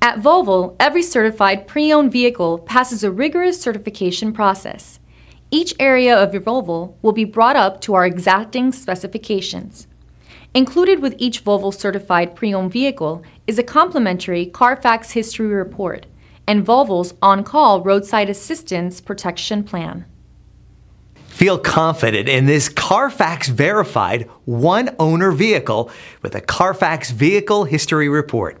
At Volvo, every certified pre-owned vehicle passes a rigorous certification process. Each area of your Volvo will be brought up to our exacting specifications. Included with each Volvo certified pre-owned vehicle is a complimentary Carfax history report and Volvo's on-call roadside assistance protection plan. Feel confident in this Carfax verified one owner vehicle with a Carfax Vehicle History Report.